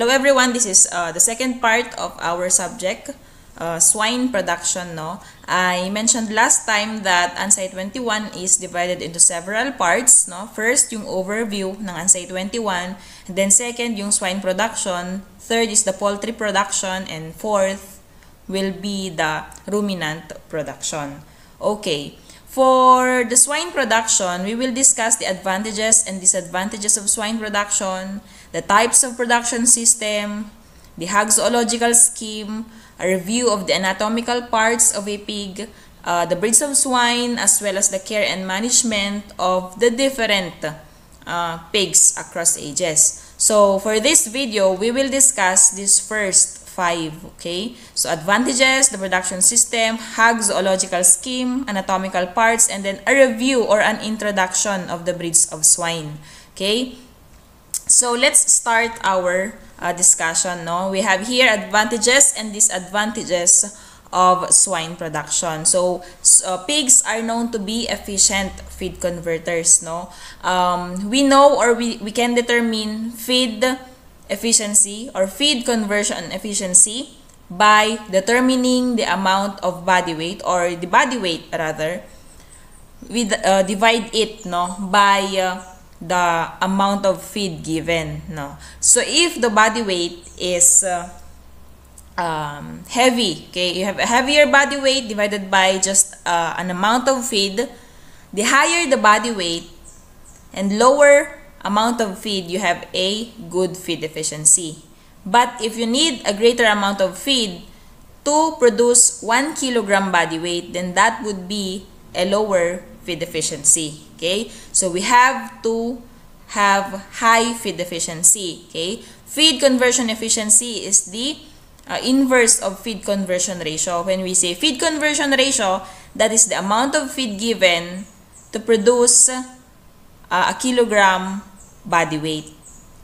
Hello everyone, this is uh, the second part of our subject, uh, swine production. No, I mentioned last time that ANSI 21 is divided into several parts. No, first yung overview ng ANSI 21, and then second yung swine production, third is the poultry production, and fourth will be the ruminant production. Okay. For the swine production, we will discuss the advantages and disadvantages of swine production, the types of production system, the hog zoological scheme, a review of the anatomical parts of a pig, uh, the breeds of swine, as well as the care and management of the different uh, pigs across ages. So for this video, we will discuss this first five. Okay? So, advantages, the production system, hog zoological scheme, anatomical parts, and then a review or an introduction of the breeds of swine. Okay? So, let's start our uh, discussion. No? We have here advantages and disadvantages of swine production. So, uh, pigs are known to be efficient feed converters. No, um, we know or we, we can determine feed efficiency or feed conversion efficiency by determining the amount of body weight or the body weight rather we uh, divide it no by uh, the amount of feed given no so if the body weight is uh, um, heavy okay you have a heavier body weight divided by just uh, an amount of feed the higher the body weight and lower amount of feed, you have a good feed efficiency. But if you need a greater amount of feed to produce 1 kilogram body weight, then that would be a lower feed efficiency. Okay? So we have to have high feed efficiency. Okay? Feed conversion efficiency is the uh, inverse of feed conversion ratio. When we say feed conversion ratio, that is the amount of feed given to produce uh, a kilogram body weight.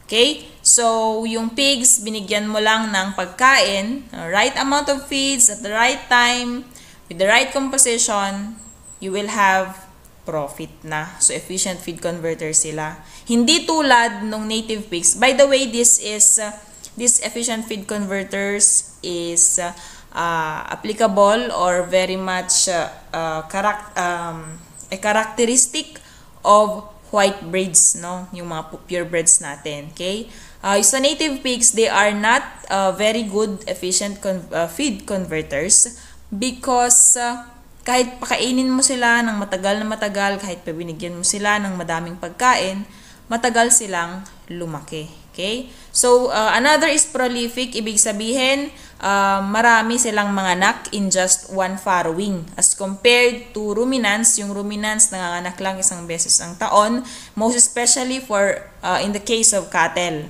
Okay? So, yung pigs, binigyan mo lang ng pagkain, right amount of feeds at the right time, with the right composition, you will have profit na. So, efficient feed converter sila. Hindi tulad ng native pigs. By the way, this is, uh, this efficient feed converters is uh, uh, applicable or very much uh, uh, um, a characteristic of white breeds, no? Yung mga purebreds natin, okay? Uh, sa native pigs, they are not uh, very good, efficient con uh, feed converters because uh, kahit pakainin mo sila ng matagal na matagal, kahit pabinigyan mo sila ng madaming pagkain, matagal silang lumaki. Okay? So, uh, another is prolific. Ibig sabihin, uh, marami silang mga anak in just one farrowing. As compared to ruminants, yung ruminants nanganganak lang isang beses ang taon, most especially for uh, in the case of cattle.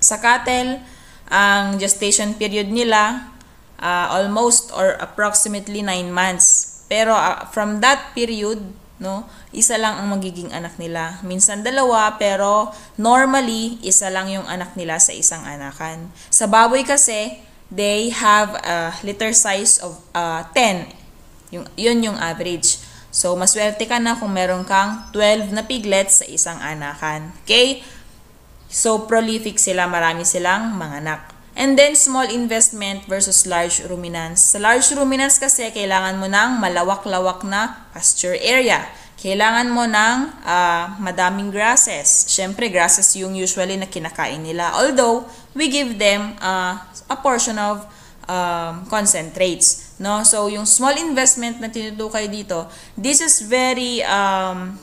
Sa cattle, ang gestation period nila uh, almost or approximately 9 months. Pero uh, from that period, no, isa lang ang magiging anak nila. Minsan dalawa, pero normally, isa lang yung anak nila sa isang anakan. Sa baboy kasi, they have a litter size of uh, 10. Yung, yun yung average. So, maswerte ka na kung meron kang 12 na piglets sa isang anakan. Okay? So, prolific sila. Marami silang mga anak. And then, small investment versus large ruminants. Sa large ruminants kasi, kailangan mo ng malawak-lawak na pasture area kailangan mo ng uh, madaming grasses. Siyempre, grasses yung usually na kinakain nila. Although, we give them uh, a portion of um, concentrates. No? So, yung small investment na tinutukay dito, this is very um,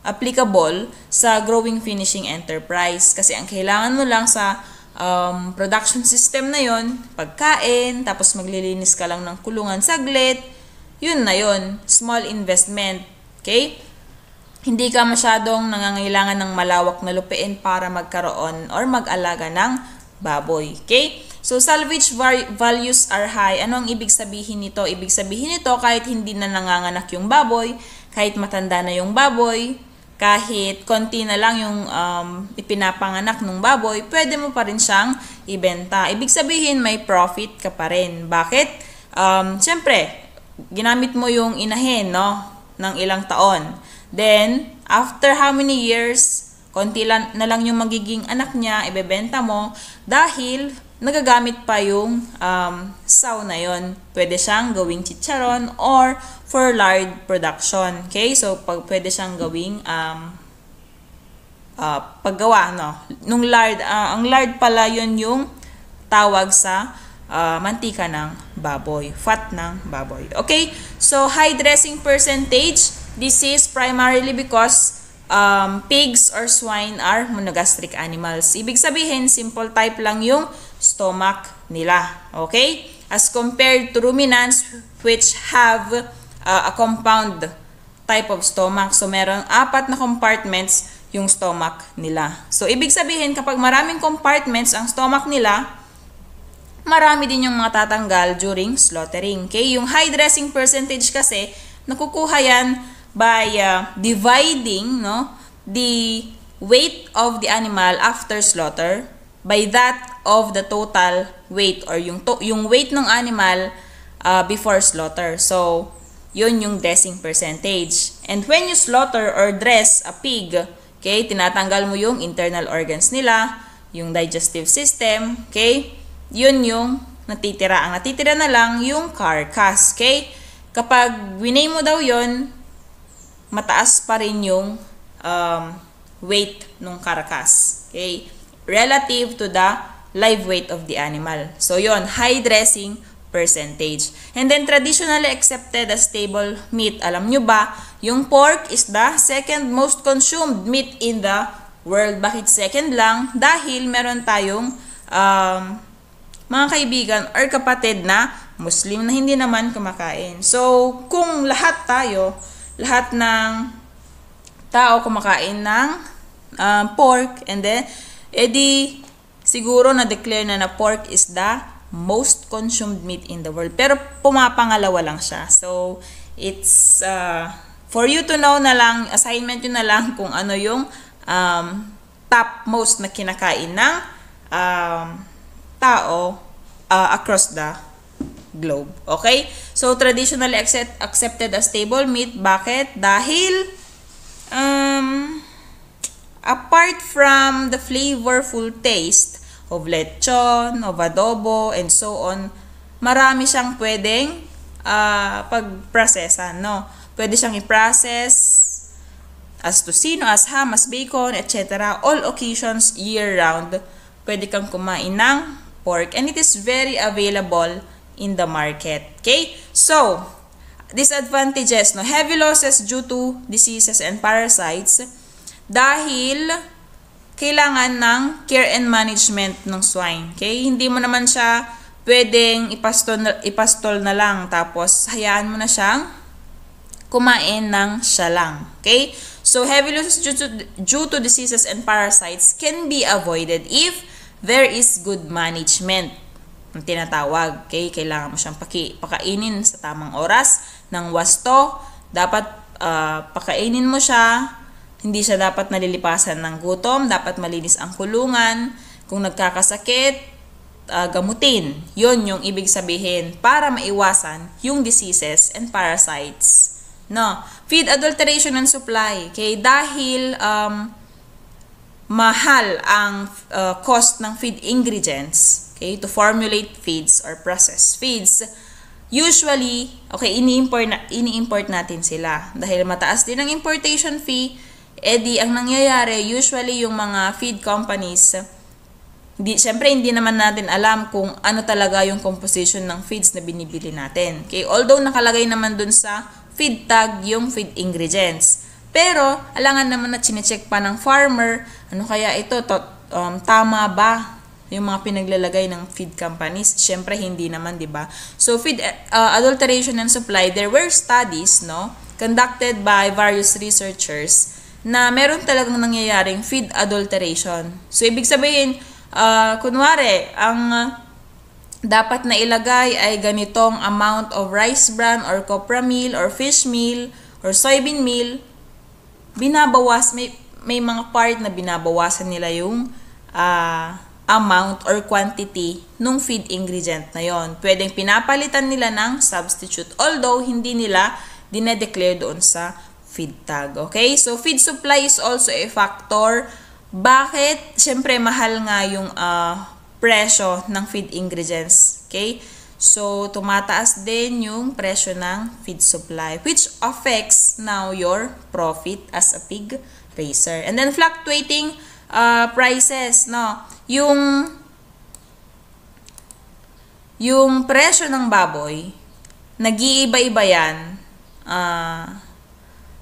applicable sa growing finishing enterprise. Kasi ang kailangan mo lang sa um, production system na yon pagkain, tapos maglilinis ka lang ng kulungan saglit, yun na yun, small investment Okay? Hindi ka masyadong nangangailangan ng malawak na lupain para magkaroon or mag-alaga ng baboy. Okay? So, salvage values are high. Ano ang ibig sabihin nito? Ibig sabihin nito kahit hindi na nanganganak yung baboy, kahit matanda na yung baboy, kahit konti na lang yung um, ipinapanganak ng baboy, pwede mo pa rin siyang ibenta. Ibig sabihin, may profit ka pa rin. Bakit? Um, Siyempre, ginamit mo yung inahin, no? ng ilang taon. Then, after how many years, konti lang, na lang yung magiging anak niya, ibebenta mo dahil nagagamit pa yung um, saw na yon. Pwede siyang gawing chicharon or for lard production. Okay? So, pag pwede siyang gawing um, uh, paggawa, no? Nung lard, uh, ang lard pala yon yung tawag sa uh, mantika ng baboy, fat ng baboy. Okay? So, high dressing percentage, this is primarily because um, pigs or swine are monogastric animals. Ibig sabihin, simple type lang yung stomach nila. Okay? As compared to ruminants which have uh, a compound type of stomach. So, meron apat na compartments yung stomach nila. So, ibig sabihin, kapag maraming compartments ang stomach nila, marami din yung mga tatanggal during slaughtering. Okay? Yung high dressing percentage kasi, nakukuha yan by uh, dividing no the weight of the animal after slaughter by that of the total weight or yung to, yung weight ng animal uh, before slaughter. So, yun yung dressing percentage. And when you slaughter or dress a pig, okay, tinatanggal mo yung internal organs nila, yung digestive system, okay? Yun yung natitira. Ang natitira na lang yung carcass, okay? Kapag winay mo daw yon mataas pa rin yung um, weight ng carcass. Okay? Relative to the live weight of the animal. So, yon high dressing percentage. And then, traditionally accepted as stable meat. Alam nyo ba, yung pork is the second most consumed meat in the world. Bakit second lang? Dahil meron tayong um, mga kaibigan or kapatid na Muslim na hindi naman kumakain. So, kung lahat tayo lahat ng tao kumakain ng uh, pork and then edi siguro na declare na na pork is the most consumed meat in the world pero pumapangalawa lang siya so it's uh, for you to know na lang assignment yun na lang kung ano yung um, top most na kinakain ng um, tao uh, across the globe. Okay? So, traditionally accept, accepted as table meat. Bakit? Dahil, um, apart from the flavorful taste of lechon, of adobo, and so on, marami siyang pwedeng uh, pag-processan, no? Pwede siyang i-process as tocino, as ham, as bacon, etc. All occasions year-round, pwede kang kumain ng pork. And it is very available in the market. Okay? So, disadvantages, no? Heavy losses due to diseases and parasites dahil kailangan ng care and management ng swine. Okay? Hindi mo naman siya pwedeng ipastol na, ipastol na lang tapos hayaan mo na siyang kumain ng siya lang. Okay? So, heavy losses due to, due to diseases and parasites can be avoided if there is good management ang tinatawag. Okay? Kailangan mo siyang paki, pakainin sa tamang oras ng wasto. Dapat uh, pakainin mo siya. Hindi siya dapat nalilipasan ng gutom. Dapat malinis ang kulungan. Kung nagkakasakit, uh, gamutin. Yon yung ibig sabihin para maiwasan yung diseases and parasites. No. Feed adulteration and supply. Okay? Dahil um, mahal ang uh, cost ng feed ingredients, okay, to formulate feeds or process feeds, usually, okay, ini-import, na, ini-import natin sila. Dahil mataas din ang importation fee, edi ang nangyayari, usually yung mga feed companies, di, syempre hindi naman natin alam kung ano talaga yung composition ng feeds na binibili natin. Okay, although nakalagay naman dun sa feed tag yung feed ingredients. Pero, alangan naman na chinecheck pa ng farmer, ano kaya ito, to, um, tama ba yung mga pinaglalagay ng feed companies. Syempre, hindi naman, di ba? So, feed uh, adulteration and supply, there were studies, no, conducted by various researchers na meron talagang nangyayaring feed adulteration. So, ibig sabihin, uh, kunwari, ang uh, dapat na ilagay ay ganitong amount of rice bran or copra meal or fish meal or soybean meal, binabawas, may, may mga part na binabawasan nila yung uh, amount or quantity nung feed ingredient na yon. Pwedeng pinapalitan nila ng substitute although hindi nila dinedeclare doon sa feed tag. Okay? So, feed supply is also a factor Bakit? Siyempre, mahal nga yung uh, presyo ng feed ingredients. Okay? So, tumataas din yung presyo ng feed supply, which affects now your profit as a pig raiser. And then, fluctuating uh, prices, no? Yung yung presyo ng baboy, nag-iiba-iba yan uh,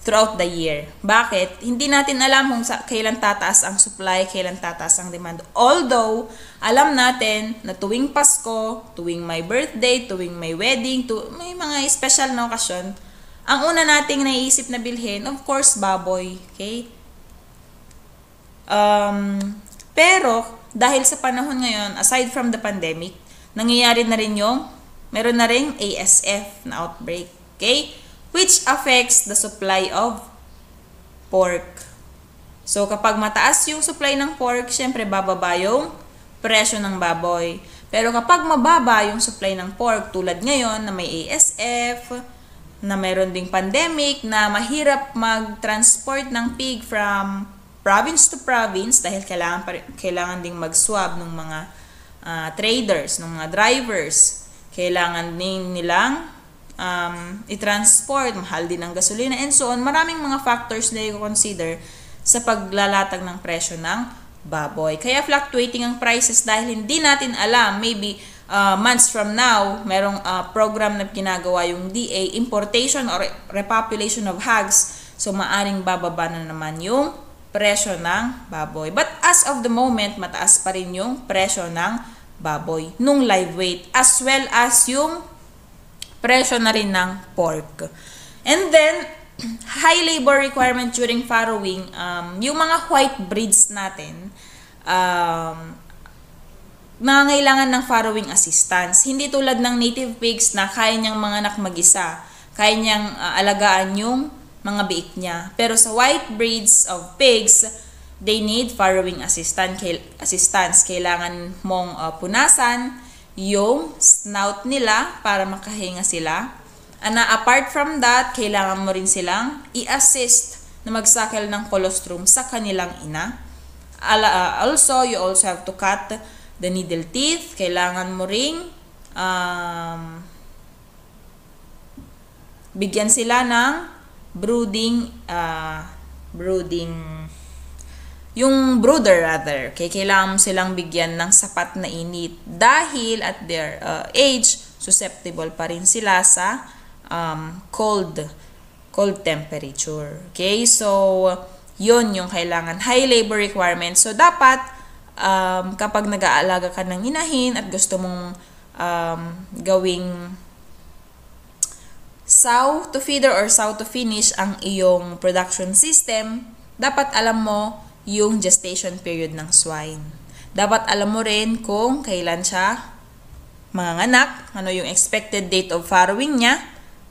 throughout the year. Bakit? Hindi natin alam kung sa, kailan tataas ang supply, kailan tataas ang demand. Although, alam natin na tuwing Pasko, tuwing my birthday, tuwing my wedding, tu may mga special na okasyon, ang una nating naiisip na bilhin, of course, baboy. Okay? Um, pero, dahil sa panahon ngayon, aside from the pandemic, nangyayari na rin yung meron na ring ASF na outbreak. Okay? Which affects the supply of pork. So, kapag mataas yung supply ng pork, syempre bababa yung presyo ng baboy. Pero kapag mababa yung supply ng pork, tulad ngayon na may ASF, na mayroon ding pandemic, na mahirap mag-transport ng pig from province to province dahil kailangan, kailangan ding mag-swab ng mga uh, traders, ng mga drivers, kailangan din nilang um, i-transport, mahal din ang gasolina, and so on. Maraming mga factors na i-consider sa paglalatag ng presyo ng baboy. Kaya fluctuating ang prices dahil hindi natin alam, maybe uh, months from now, merong uh, program na ginagawa yung DA, importation or repopulation of hogs, so maaring bababa na naman yung presyo ng baboy. But as of the moment, mataas pa rin yung presyo ng baboy nung live weight as well as yung presyo na rin ng pork. And then, high labor requirement during farrowing, um, yung mga white breeds natin, um, nangangailangan ng farrowing assistance. Hindi tulad ng native pigs na kaya niyang mga anak mag-isa. Kaya niyang uh, alagaan yung mga biik niya. Pero sa white breeds of pigs, they need farrowing assistant, assistance. Kailangan mong uh, punasan yung snout nila para makahinga sila. And uh, apart from that, kailangan mo rin silang i-assist na magsakal ng colostrum sa kanilang ina. Uh, also, you also have to cut the needle teeth. Kailangan mo ring um, bigyan sila ng brooding uh, brooding yung brooder rather kay kailangan silang bigyan ng sapat na init dahil at their uh, age susceptible pa rin sila sa um, cold cold temperature. Okay? So yon yung kailangan. High labor requirement. So dapat um, kapag nag-aalaga ka ng inahin at gusto mong um, gawing sow to feeder or sow to finish ang iyong production system, dapat alam mo yung gestation period ng swine. Dapat alam mo rin kung kailan siya manganganak, ano yung expected date of farrowing niya,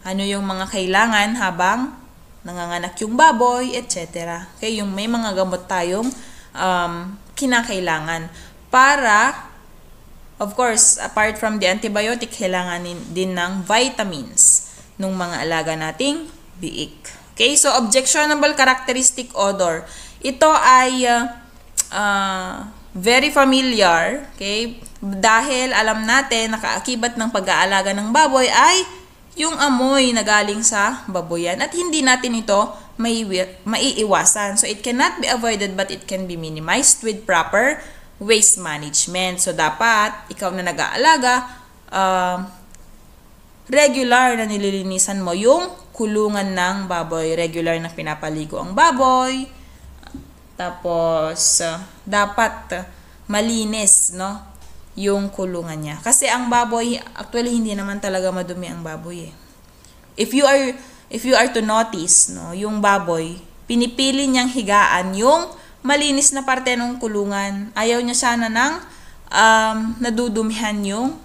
ano yung mga kailangan habang nanganganak yung baboy, etc. Okay, yung may mga gamot tayong um, kinakailangan para of course, apart from the antibiotic, kailangan din ng vitamins ng mga alaga nating biik. Okay, so objectionable characteristic odor. Ito ay uh, uh, very familiar, okay? Dahil alam natin nakaakibat ng pag-aalaga ng baboy ay yung amoy na galing sa baboyan at hindi natin ito maiiwasan. So it cannot be avoided but it can be minimized with proper waste management. So dapat ikaw na nag-aalaga uh, regular na nililinisan mo yung kulungan ng baboy. Regular na pinapaligo ang baboy. Tapos, uh, dapat malinis, no? Yung kulungan niya. Kasi ang baboy, actually, hindi naman talaga madumi ang baboy, eh. If you are, if you are to notice, no, yung baboy, pinipili niyang higaan yung malinis na parte ng kulungan. Ayaw niya sana ng um, nadudumihan yung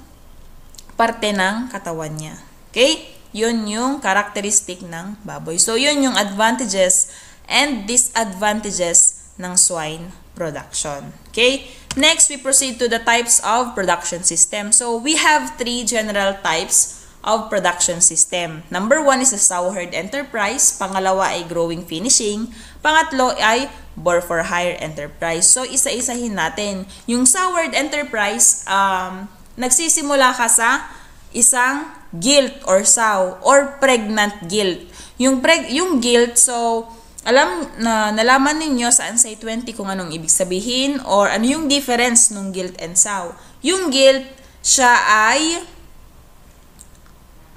parte ng katawan niya. Okay? Yun yung characteristic ng baboy. So, yun yung advantages and disadvantages ng swine production. Okay? Next, we proceed to the types of production system. So, we have three general types of production system. Number one is the sow herd enterprise. Pangalawa ay growing finishing. Pangatlo ay bore for hire enterprise. So, isa-isahin natin. Yung sow herd enterprise, um, nagsisimula ka sa isang gilt or sow or pregnant gilt. Yung, preg yung gilt, so, alam na nalaman ninyo sa Ansay 20 kung anong ibig sabihin or ano yung difference ng guilt and sow. Yung guilt, siya ay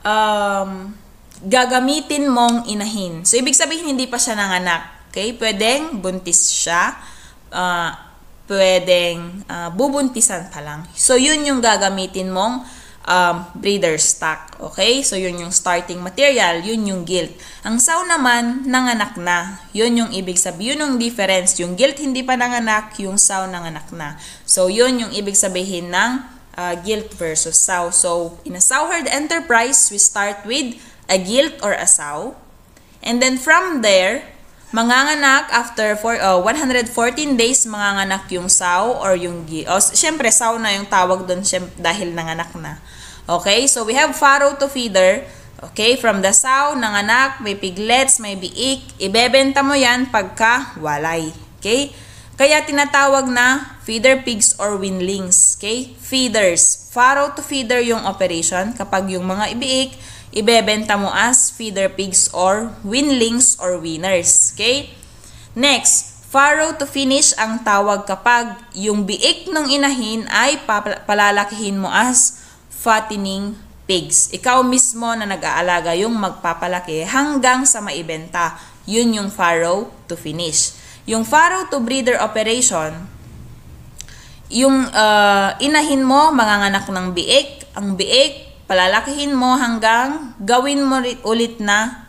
um, gagamitin mong inahin. So, ibig sabihin, hindi pa siya nanganak. Okay? Pwedeng buntis siya. Uh, pwedeng uh, bubuntisan pa lang. So, yun yung gagamitin mong um, breeder stock. Okay? So, yun yung starting material, yun yung gilt. Ang sow naman, nanganak na. Yun yung ibig sabihin, yun yung difference. Yung gilt hindi pa nanganak, yung sow nanganak na. So, yun yung ibig sabihin ng uh, gilt versus sow. So, in a sow herd enterprise, we start with a gilt or a sow. And then from there, manganganak after for, uh, 114 days manganganak yung sow or yung gilt. Oh, syempre, sow na yung tawag doon dahil nanganak na. Okay, so we have farrow to feeder. Okay, from the sow, nanganak, may piglets, may biik, ibebenta mo yan pagka walay. Okay? Kaya tinatawag na feeder pigs or winlings. Okay? Feeders. Farrow to feeder yung operation. Kapag yung mga ibiik, ibebenta mo as feeder pigs or winlings or winners. Okay? Next, farrow to finish ang tawag kapag yung biik ng inahin ay palalakihin mo as fattening pigs. Ikaw mismo na nag-aalaga yung magpapalaki hanggang sa maibenta. Yun yung farrow to finish. Yung farrow to breeder operation, yung uh, inahin mo, manganganak ng biik. Ang biik, palalakihin mo hanggang gawin mo ulit na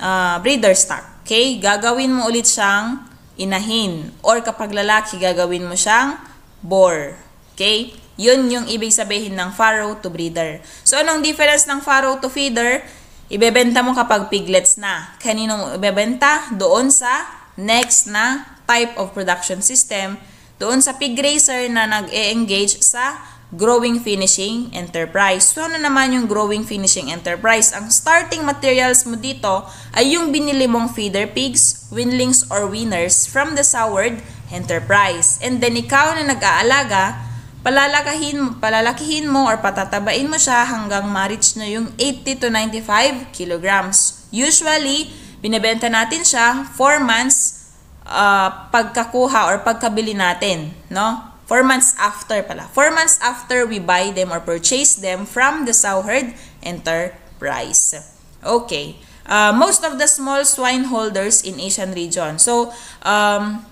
uh, breeder stock. Okay? Gagawin mo ulit siyang inahin. Or kapag lalaki, gagawin mo siyang boar. Okay? Yun yung ibig sabihin ng farrow to breeder. So, anong difference ng farrow to feeder? Ibebenta mo kapag piglets na. Kanino mo ibebenta? Doon sa next na type of production system. Doon sa pig raiser na nag-e-engage sa growing finishing enterprise. So, ano naman yung growing finishing enterprise? Ang starting materials mo dito ay yung binili mong feeder pigs, winlings, or winners from the soured enterprise. And then, ikaw na nag-aalaga, palalakahin, palalakihin mo or patatabain mo siya hanggang ma-reach na yung 80 to 95 kilograms. Usually, binebenta natin siya 4 months uh, pagkakuha or pagkabili natin, no? 4 months after pala. 4 months after we buy them or purchase them from the sow herd enterprise. Okay. Uh, most of the small swine holders in Asian region. So, um,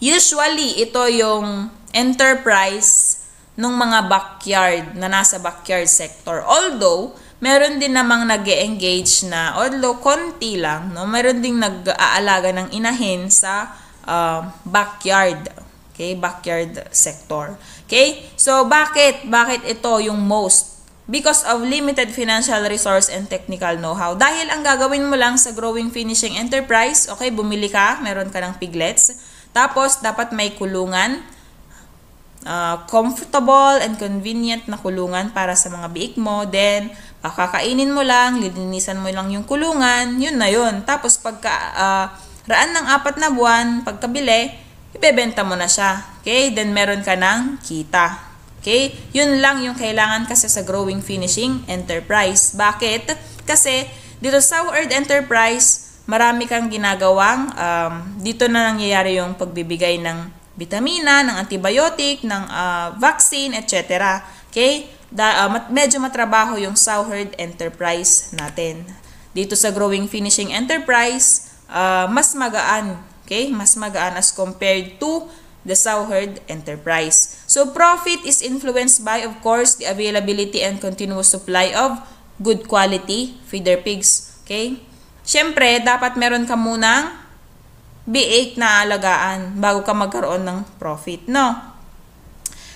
usually, ito yung enterprise ng mga backyard na nasa backyard sector. Although, meron din namang nag engage na, although konti lang, no, meron ding nag-aalaga ng inahin sa uh, backyard. Okay, backyard sector. Okay? So, bakit? Bakit ito yung most? Because of limited financial resource and technical know-how. Dahil ang gagawin mo lang sa growing finishing enterprise, okay, bumili ka, meron ka ng piglets, tapos dapat may kulungan, uh, comfortable and convenient na kulungan para sa mga biik mo. Then, pakakainin mo lang, lilinisan mo lang yung kulungan, yun na yun. Tapos, pagka uh, raan ng apat na buwan, pagkabili, ibebenta mo na siya. Okay? Then, meron ka ng kita. Okay? Yun lang yung kailangan kasi sa growing finishing enterprise. Bakit? Kasi, dito sa Earth Enterprise, marami kang ginagawang, um, dito na nangyayari yung pagbibigay ng vitamina, ng antibiotic, ng uh, vaccine, etc. Okay? Da, uh, mat, medyo matrabaho yung sow herd enterprise natin. Dito sa growing finishing enterprise, uh, mas magaan. Okay? Mas magaan as compared to the sow herd enterprise. So profit is influenced by of course the availability and continuous supply of good quality feeder pigs. Okay? Siyempre, dapat meron ka munang B8 na alagaan bago ka magkaroon ng profit, no?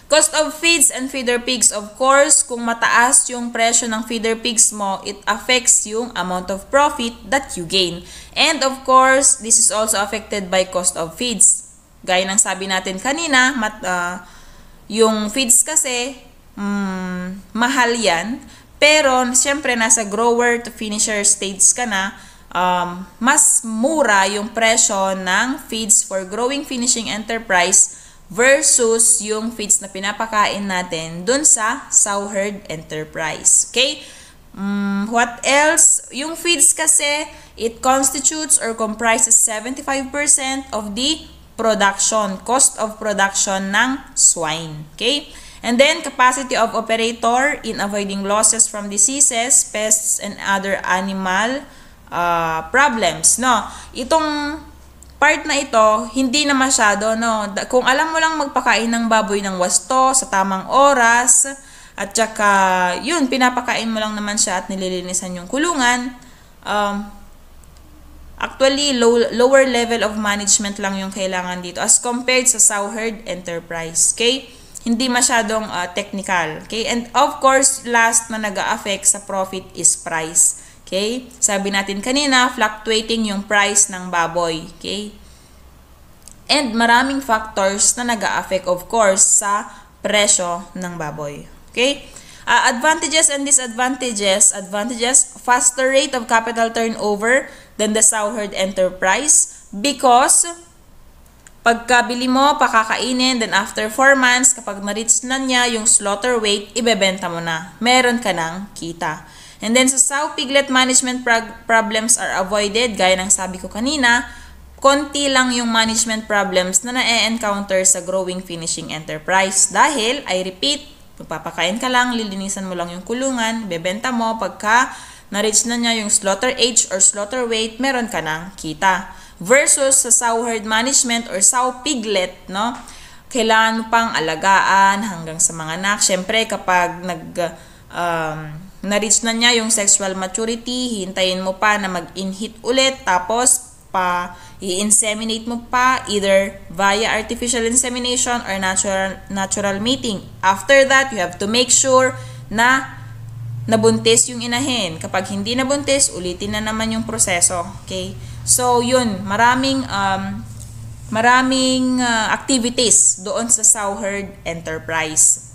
Cost of feeds and feeder pigs, of course, kung mataas yung presyo ng feeder pigs mo, it affects yung amount of profit that you gain. And of course, this is also affected by cost of feeds. Gaya ng sabi natin kanina, mat, uh, yung feeds kasi, um, mahal yan, Pero, siyempre, nasa grower to finisher stage ka na, um, mas mura yung presyo ng feeds for growing finishing enterprise versus yung feeds na pinapakain natin dun sa sow herd enterprise. Okay? Um, what else? Yung feeds kasi, it constitutes or comprises 75% of the production, cost of production ng swine. Okay? And then, capacity of operator in avoiding losses from diseases, pests, and other animal uh, problems. No? Itong part na ito, hindi na masyado. No? Kung alam mo lang magpakain ng baboy ng wasto sa tamang oras, at saka, yun, pinapakain mo lang naman siya at nililinisan yung kulungan, um, Actually, low, lower level of management lang yung kailangan dito as compared sa sow herd enterprise. Okay? hindi masyadong uh, technical. Okay? And of course, last na nag-affect sa profit is price. Okay? Sabi natin kanina, fluctuating yung price ng baboy. Okay? And maraming factors na nag-affect of course sa presyo ng baboy. Okay? Uh, advantages and disadvantages. Advantages, faster rate of capital turnover than the sow herd enterprise because Pagkabili mo, pakakainin, then after 4 months, kapag na-reach na niya yung slaughter weight, ibebenta mo na. Meron ka ng kita. And then sa sow piglet management problems are avoided, gaya ng sabi ko kanina, konti lang yung management problems na na-encounter sa growing finishing enterprise. Dahil, I repeat, magpapakain ka lang, lilinisan mo lang yung kulungan, bebenta mo, pagka na-reach na niya yung slaughter age or slaughter weight, meron ka ng kita versus sa sow herd management or sow piglet, no? Kailangan pang alagaan hanggang sa mga anak. Siyempre, kapag nag um, na-reach na niya yung sexual maturity, hintayin mo pa na mag-inhit ulit, tapos pa i-inseminate mo pa either via artificial insemination or natural natural mating. After that, you have to make sure na nabuntis yung inahin. Kapag hindi nabuntis, ulitin na naman yung proseso. Okay? So, yun, maraming um, maraming uh, activities doon sa sow herd enterprise.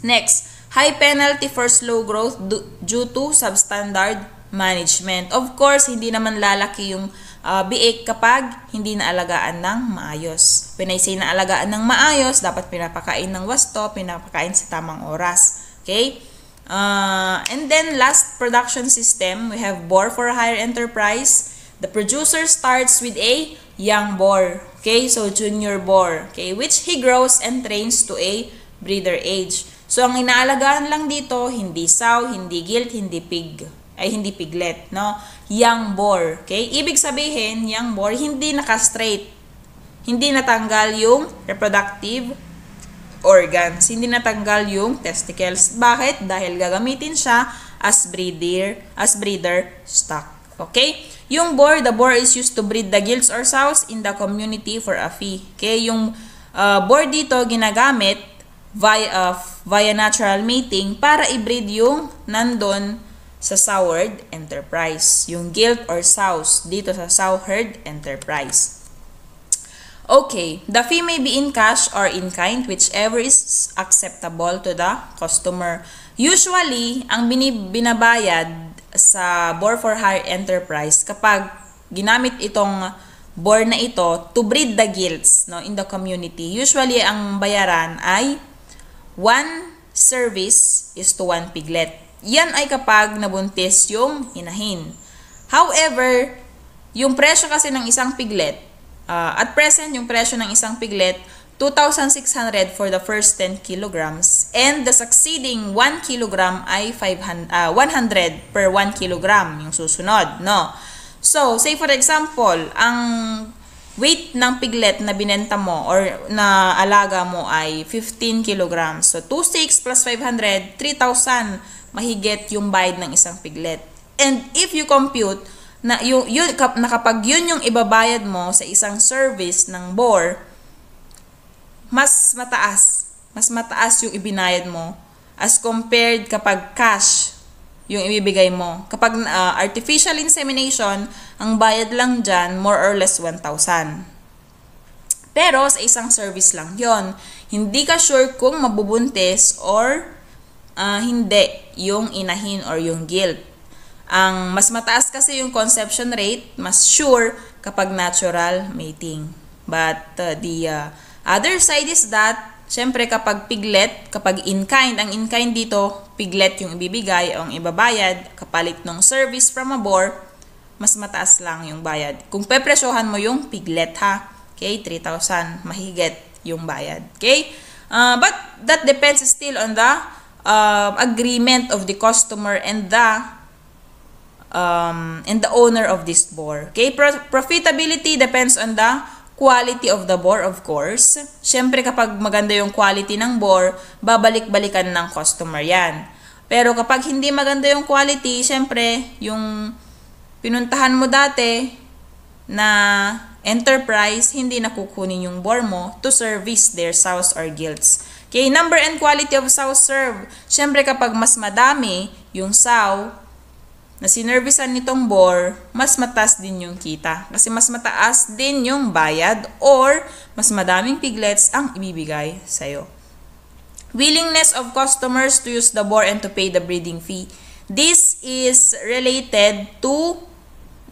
Next, high penalty for slow growth due to substandard management. Of course, hindi naman lalaki yung uh, biik kapag hindi naalagaan ng maayos. When I say naalagaan ng maayos, dapat pinapakain ng wasto, pinapakain sa tamang oras. Okay? Uh, and then, last production system, we have bore for hire enterprise. The producer starts with a young boar, okay? So, junior boar, okay? Which he grows and trains to a breeder age. So, ang inaalagaan lang dito, hindi sow, hindi gilt, hindi pig. Ay, hindi piglet, no? Young boar, okay? Ibig sabihin, young boar, hindi naka-straight. Hindi natanggal yung reproductive organs. Hindi natanggal yung testicles. Bakit? Dahil gagamitin siya as breeder, as breeder stock. Okay? Yung boar, the boar is used to breed the gilts or sows in the community for a fee. Okay? Yung uh, boar dito ginagamit via, uh, via natural mating para i-breed yung nandun sa sow herd enterprise. Yung gilt or sows dito sa sow herd enterprise. Okay, the fee may be in cash or in kind, whichever is acceptable to the customer. Usually, ang binabayad sa bore for hire enterprise kapag ginamit itong bore na ito to breed the gilts no, in the community. Usually, ang bayaran ay one service is to one piglet. Yan ay kapag nabuntis yung inahin. However, yung presyo kasi ng isang piglet, uh, at present yung presyo ng isang piglet 2,600 for the first 10 kilograms and the succeeding 1 kilogram ay 500, uh, 100 per 1 kilogram yung susunod, no? So, say for example, ang weight ng piglet na binenta mo or na alaga mo ay 15 kilograms. So, 2,600 plus 500, 3,000 mahigit yung bayad ng isang piglet. And if you compute na, yung, yun, na kapag yun yung ibabayad mo sa isang service ng bore, mas mataas. Mas mataas yung ibinayad mo as compared kapag cash yung ibibigay mo. Kapag uh, artificial insemination, ang bayad lang dyan, more or less 1,000. Pero sa isang service lang yon Hindi ka sure kung mabubuntis or ah, hindi yung inahin or yung guilt. Ang mas mataas kasi yung conception rate, mas sure kapag natural mating. But uh, the uh, other side is that, syempre kapag piglet, kapag in-kind, ang in-kind dito, piglet yung ibibigay o ang ibabayad, kapalit ng service from a bore, mas mataas lang yung bayad. Kung pepresyohan mo yung piglet ha, okay, 3,000 mahigit yung bayad. Okay? Uh, but that depends still on the uh, agreement of the customer and the um, and the owner of this bore. Okay? Pro- profitability depends on the quality of the bore, of course. Siyempre, kapag maganda yung quality ng bore, babalik-balikan ng customer yan. Pero kapag hindi maganda yung quality, siyempre, yung pinuntahan mo dati na enterprise, hindi nakukunin yung bore mo to service their sows or guilds. Okay, number and quality of sow serve. Siyempre kapag mas madami yung sow na sinervisan nitong bore, mas mataas din yung kita. Kasi mas mataas din yung bayad or mas madaming piglets ang ibibigay sa'yo. Willingness of customers to use the bore and to pay the breeding fee. This is related to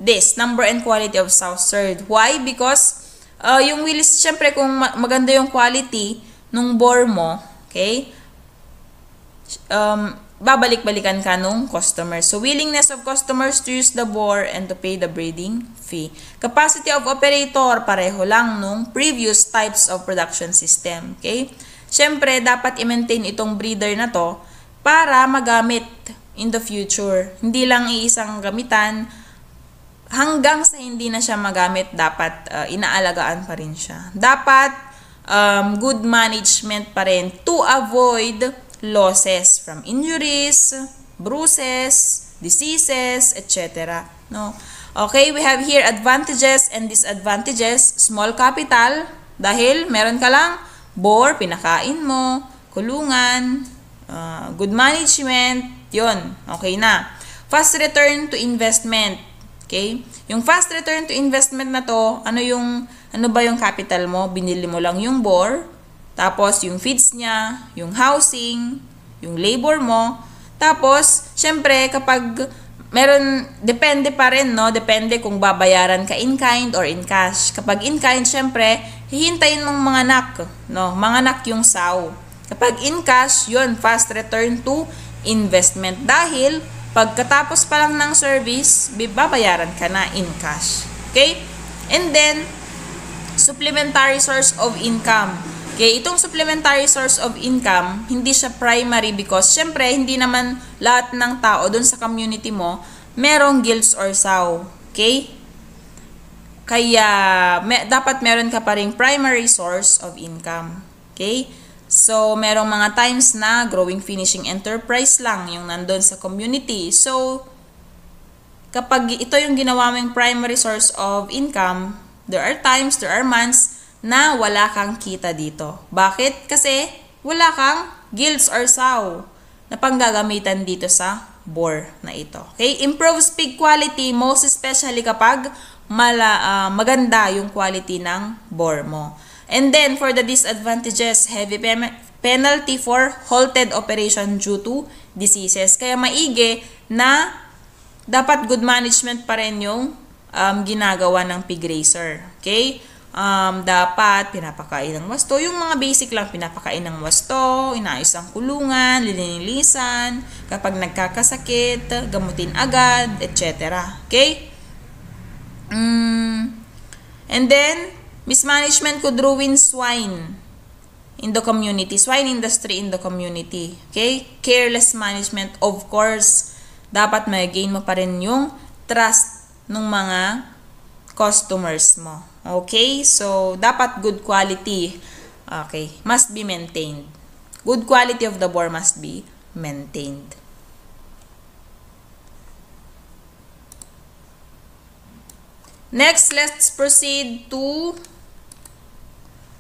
this, number and quality of sow served. Why? Because uh, yung willis, syempre kung maganda yung quality, nung bore mo, okay, um, babalik-balikan ka nung customer. So, willingness of customers to use the bore and to pay the breeding fee. Capacity of operator, pareho lang nung previous types of production system. Okay? Siyempre, dapat i-maintain itong breeder na to para magamit in the future. Hindi lang iisang gamitan, hanggang sa hindi na siya magamit, dapat uh, inaalagaan pa rin siya. Dapat um, good management pa rin to avoid losses from injuries, bruises, diseases, etc. No? Okay, we have here advantages and disadvantages. Small capital, dahil meron ka lang bore, pinakain mo, kulungan, uh, good management, yon okay na. Fast return to investment. Okay? Yung fast return to investment na to, ano yung ano ba yung capital mo? Binili mo lang yung bore, tapos yung feeds niya, yung housing, yung labor mo. Tapos, syempre, kapag meron, depende pa rin, no? Depende kung babayaran ka in kind or in cash. Kapag in kind, syempre, hihintayin mong mga anak, no? Mga anak yung saw. Kapag in cash, yun, fast return to investment. Dahil, pagkatapos pa lang ng service, babayaran ka na in cash. Okay? And then, supplementary source of income. Okay, itong supplementary source of income, hindi siya primary because syempre hindi naman lahat ng tao doon sa community mo merong guilds or saw. Okay? Kaya may, dapat meron ka pa ring primary source of income. Okay? So, merong mga times na growing finishing enterprise lang yung nandun sa community. So, kapag ito yung ginawa mong primary source of income, There are times, there are months na wala kang kita dito. Bakit? Kasi wala kang guilds or saw na panggagamitan dito sa bore na ito. Okay? Improves pig quality, most especially kapag mala, uh, maganda yung quality ng bore mo. And then, for the disadvantages, heavy penalty for halted operation due to diseases. Kaya maigi na dapat good management pa rin yung um, ginagawa ng pig raiser. Okay? Um, dapat pinapakain ng wasto. Yung mga basic lang, pinapakain ng wasto, inaayos ang kulungan, linilisan, kapag nagkakasakit, gamutin agad, etc. Okay? Mm. And then, mismanagement could ruin swine in the community, swine industry in the community. Okay? Careless management, of course, dapat may gain mo pa rin yung trust ng mga customers mo. Okay? So, dapat good quality. Okay. Must be maintained. Good quality of the boar must be maintained. Next, let's proceed to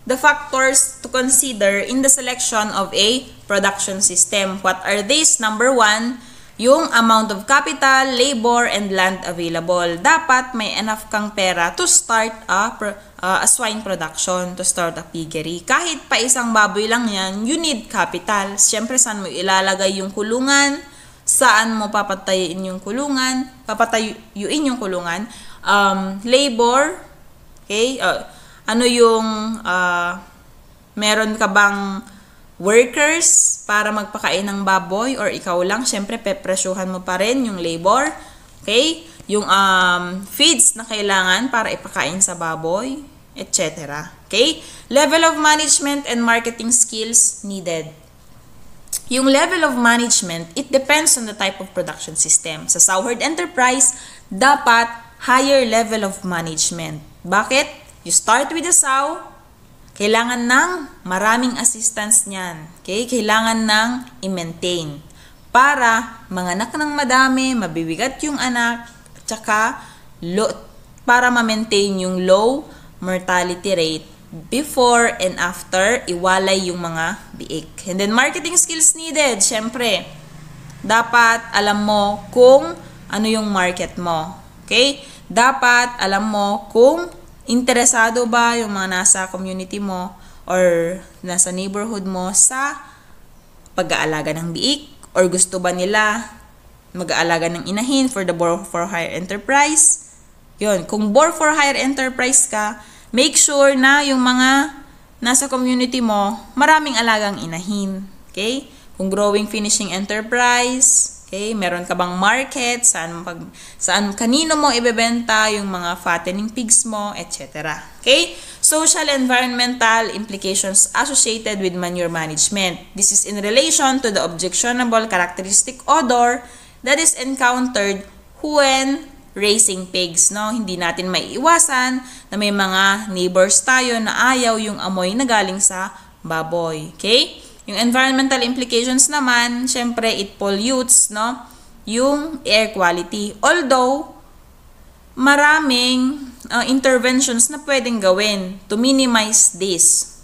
the factors to consider in the selection of a production system. What are these? Number one, yung amount of capital, labor, and land available. Dapat may enough kang pera to start a, a swine production, to start a piggery. Kahit pa isang baboy lang yan, you need capital. Siyempre, saan mo ilalagay yung kulungan? Saan mo papatayin yung kulungan? Papatayuin yung kulungan? Um, labor, okay? Uh, ano yung, uh, meron ka bang workers para magpakain ng baboy or ikaw lang, syempre pepresyuhan mo pa rin yung labor. Okay? Yung um, feeds na kailangan para ipakain sa baboy, etc. Okay? Level of management and marketing skills needed. Yung level of management, it depends on the type of production system. Sa Sowherd Enterprise, dapat higher level of management. Bakit? You start with the sow, kailangan ng maraming assistance niyan. Okay? Kailangan ng i-maintain. Para manganak ng madami, mabibigat yung anak, tsaka low, para ma-maintain yung low mortality rate before and after iwalay yung mga biik. And then marketing skills needed, syempre. Dapat alam mo kung ano yung market mo. Okay? Dapat alam mo kung interesado ba yung mga nasa community mo or nasa neighborhood mo sa pag-aalaga ng biik or gusto ba nila mag-aalaga ng inahin for the Bore for Hire Enterprise. Yun, kung Bore for Hire Enterprise ka, make sure na yung mga nasa community mo, maraming alagang inahin. Okay? Kung growing finishing enterprise, Okay? Meron ka bang market? Saan, pag, saan kanino mo ibebenta yung mga fattening pigs mo, etc. Okay? Social environmental implications associated with manure management. This is in relation to the objectionable characteristic odor that is encountered when raising pigs, no? Hindi natin maiiwasan na may mga neighbors tayo na ayaw yung amoy na galing sa baboy. Okay? Yung environmental implications naman, syempre it pollutes, no? Yung air quality. Although, maraming uh, interventions na pwedeng gawin to minimize this.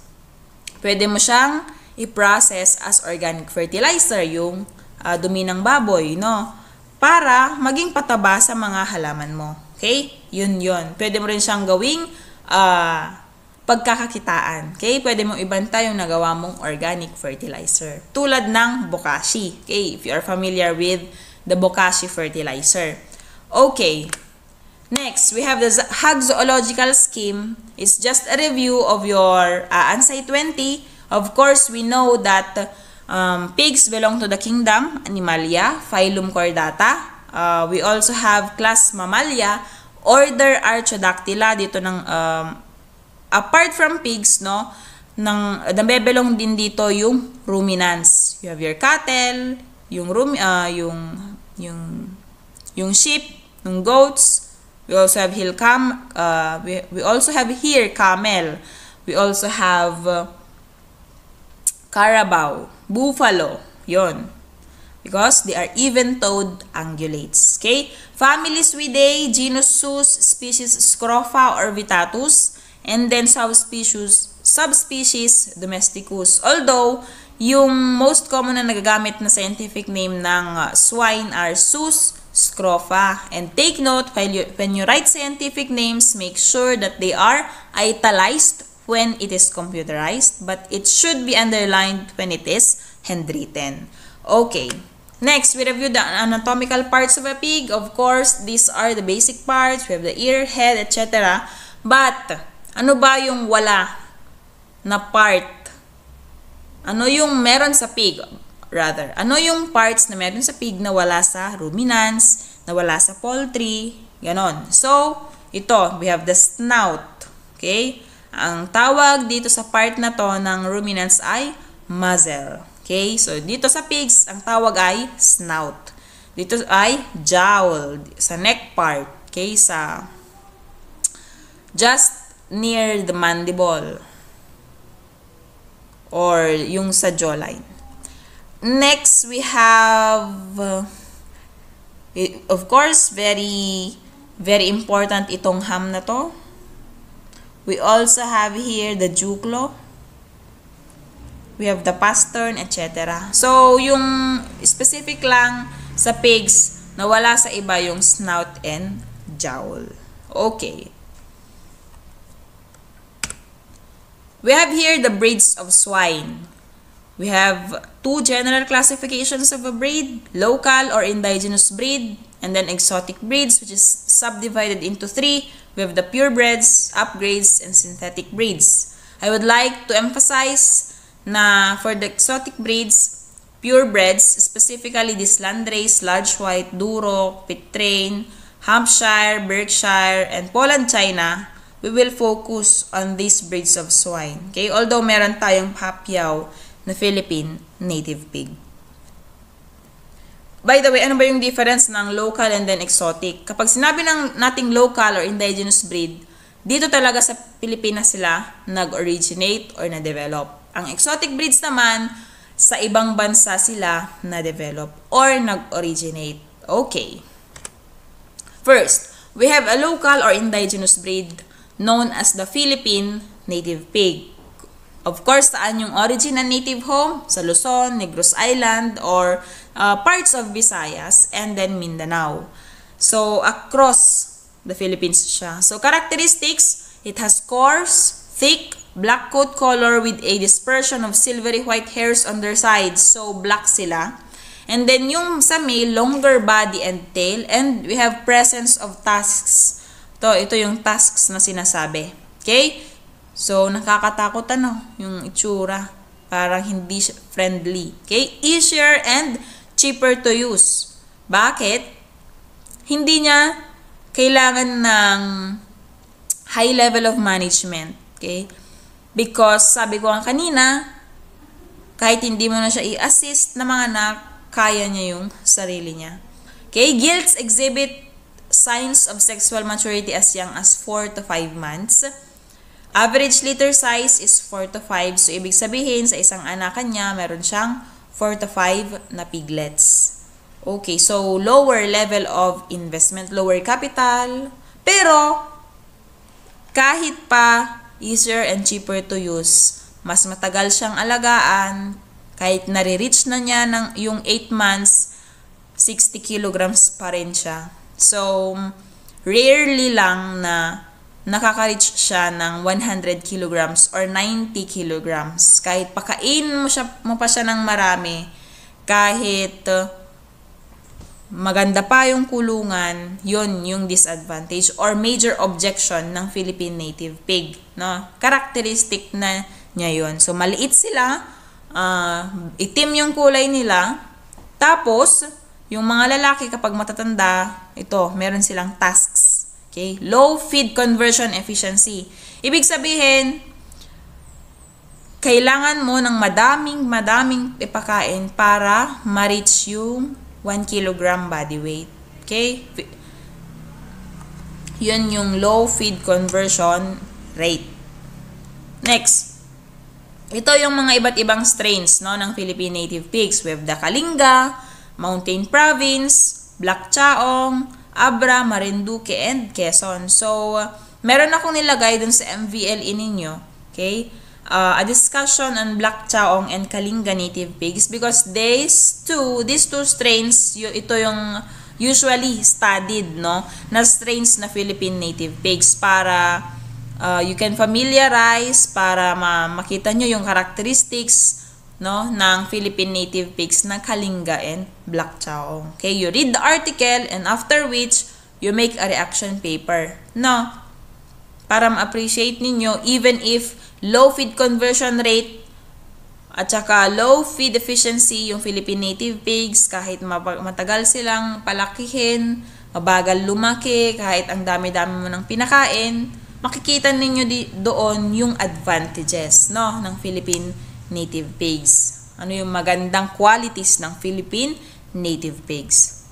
Pwede mo siyang i-process as organic fertilizer, yung uh, dumi ng baboy, no? Para maging pataba sa mga halaman mo. Okay? Yun yun. Pwede mo rin siyang gawing uh, pagkakakitaan. Okay? Pwede mong ibanta yung nagawa mong organic fertilizer. Tulad ng bokashi. Okay? If you are familiar with the bokashi fertilizer. Okay. Next, we have the Hag Zoological Scheme. It's just a review of your uh, ANSI 20. Of course, we know that um, pigs belong to the kingdom Animalia, phylum Chordata. Uh, we also have class Mammalia, order Archodactyla dito ng um, apart from pigs, no, nang nabebelong din dito yung ruminants. You have your cattle, yung rum uh, yung yung yung sheep, yung goats. We also have hill cam uh, we, we also have here camel. We also have uh, carabao, buffalo, yon. Because they are even-toed ungulates. Okay? Family Suidae, genus Sus, species Scrofa or Vitatus and then subspecies, subspecies domesticus. Although, yung most common na nagagamit na scientific name ng uh, swine are Sus scrofa. And take note, when you, when you write scientific names, make sure that they are italicized when it is computerized, but it should be underlined when it is handwritten. Okay. Next, we review the anatomical parts of a pig. Of course, these are the basic parts. We have the ear, head, etc. But, ano ba yung wala na part? Ano yung meron sa pig? Rather, ano yung parts na meron sa pig na wala sa ruminants, na wala sa poultry, ganon. So, ito, we have the snout. Okay? Ang tawag dito sa part na to ng ruminants ay muzzle. Okay? So, dito sa pigs, ang tawag ay snout. Dito ay jowl, sa neck part. Okay? Sa just near the mandible or yung sa jawline. Next, we have, uh, of course, very, very important itong ham na to. We also have here the juklo. We have the pastern, etc. So, yung specific lang sa pigs na wala sa iba yung snout and jowl. Okay. We have here the breeds of swine. We have two general classifications of a breed, local or indigenous breed, and then exotic breeds, which is subdivided into three. We have the purebreds, upgrades, and synthetic breeds. I would like to emphasize na for the exotic breeds, purebreds, specifically this Landrace, Large White, Duro, Pitrain, Hampshire, Berkshire, and Poland, China, we will focus on these breeds of swine. Okay? Although meron tayong Papyaw na Philippine native pig. By the way, ano ba yung difference ng local and then exotic? Kapag sinabi ng nating local or indigenous breed, dito talaga sa Pilipinas sila nag-originate or na-develop. Ang exotic breeds naman, sa ibang bansa sila na-develop or nag-originate. Okay. First, we have a local or indigenous breed known as the Philippine native pig. Of course, saan yung origin ng native home? Sa Luzon, Negros Island, or uh, parts of Visayas, and then Mindanao. So, across the Philippines siya. So, characteristics, it has coarse, thick, black coat color with a dispersion of silvery white hairs on their sides. So, black sila. And then, yung sa male, longer body and tail, and we have presence of tusks to, ito yung tasks na sinasabi. Okay? So, nakakatakot ano, yung itsura. Parang hindi friendly. Okay? Easier and cheaper to use. Bakit? Hindi niya kailangan ng high level of management. Okay? Because, sabi ko nga kanina, kahit hindi mo na siya i-assist na mga anak, kaya niya yung sarili niya. Okay? Guilds exhibit signs of sexual maturity as young as 4 to 5 months. Average litter size is 4 to 5. So, ibig sabihin, sa isang anakan niya, meron siyang 4 to 5 na piglets. Okay, so lower level of investment, lower capital. Pero, kahit pa easier and cheaper to use, mas matagal siyang alagaan, kahit nare-reach na niya ng yung 8 months, 60 kilograms pa rin siya. So, rarely lang na nakaka-reach siya ng 100 kilograms or 90 kilograms. Kahit pakain mo, siya, mo pa siya ng marami, kahit uh, maganda pa yung kulungan, yun yung disadvantage or major objection ng Philippine native pig. No? Characteristic na niya yun. So, maliit sila, uh, itim yung kulay nila, tapos, yung mga lalaki kapag matatanda, ito, meron silang tasks. Okay? Low feed conversion efficiency. Ibig sabihin, kailangan mo ng madaming, madaming ipakain para ma-reach yung 1 kilogram body weight. Okay? Yun yung low feed conversion rate. Next. Ito yung mga iba't ibang strains no, ng Philippine native pigs. We have the Kalinga, Mountain Province, Black Chaong, Abra, Marinduque, and Quezon. So, uh, meron akong nilagay dun sa MVLE ninyo. Okay? Uh, a discussion on Black Chaong and Kalinga native pigs because these two, these two strains, ito yung usually studied, no? Na strains na Philippine native pigs para uh, you can familiarize, para ma makita nyo yung characteristics no, ng Philippine native pigs na Kalinga and Black Chaong. Okay, you read the article and after which you make a reaction paper. No, para ma-appreciate ninyo even if low feed conversion rate at saka low feed efficiency yung Philippine native pigs kahit matagal silang palakihin, mabagal lumaki, kahit ang dami-dami mo ng pinakain, makikita ninyo di, doon yung advantages no ng Philippine native pigs. Ano yung magandang qualities ng Philippine native pigs.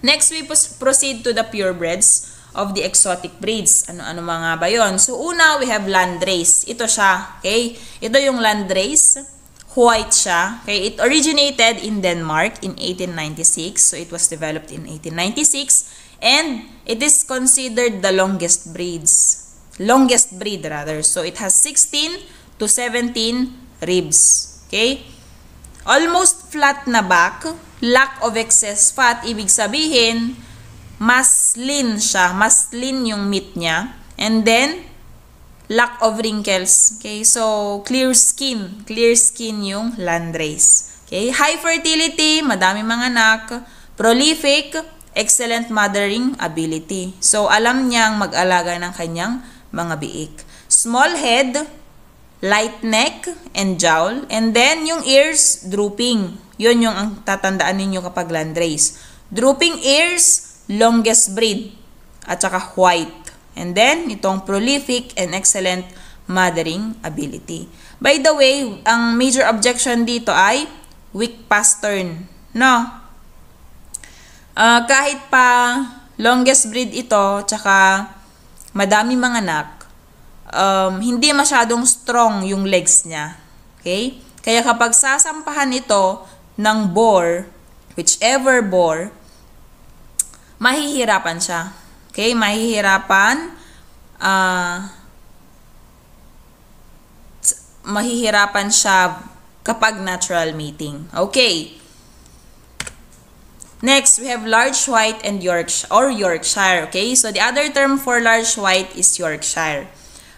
Next, we proceed to the purebreds of the exotic breeds. Ano-ano mga ba yun? So, una, we have landrace. Ito siya, okay? Ito yung landrace. White siya. Okay? It originated in Denmark in 1896. So, it was developed in 1896. And it is considered the longest breeds. Longest breed, rather. So, it has 16 to 17 ribs. Okay? Almost flat na back, lack of excess fat, ibig sabihin, mas lean siya, mas lean yung meat niya. And then, lack of wrinkles. Okay, so clear skin, clear skin yung landrace. Okay, high fertility, madami mga anak, prolific, excellent mothering ability. So, alam niyang mag-alaga ng kanyang mga biik. Small head, light neck and jowl. And then, yung ears, drooping. Yun yung ang tatandaan ninyo kapag landrace. Drooping ears, longest breed. At saka white. And then, itong prolific and excellent mothering ability. By the way, ang major objection dito ay weak pastern. No? Uh, kahit pa longest breed ito, tsaka madami mga anak, um, hindi masyadong strong yung legs niya. Okay? Kaya kapag sasampahan ito ng boar, whichever boar, mahihirapan siya. Okay? Mahihirapan, uh, mahihirapan siya kapag natural mating. Okay. Next, we have large white and Yorkshire or Yorkshire. Okay, so the other term for large white is Yorkshire.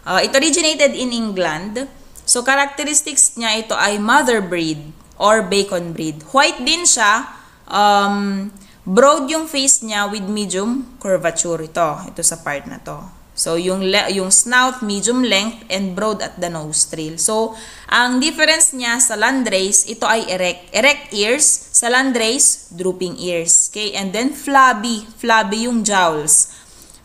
Uh, it originated in England. So characteristics niya ito ay mother breed or bacon breed. White din siya. Um, broad yung face niya with medium curvature ito. Ito sa part na to. So, yung, yung snout, medium length, and broad at the nostril. So, ang difference niya sa landrace, ito ay erect. Erect ears, sa landrace, drooping ears. Okay? And then, flabby. Flabby yung jowls.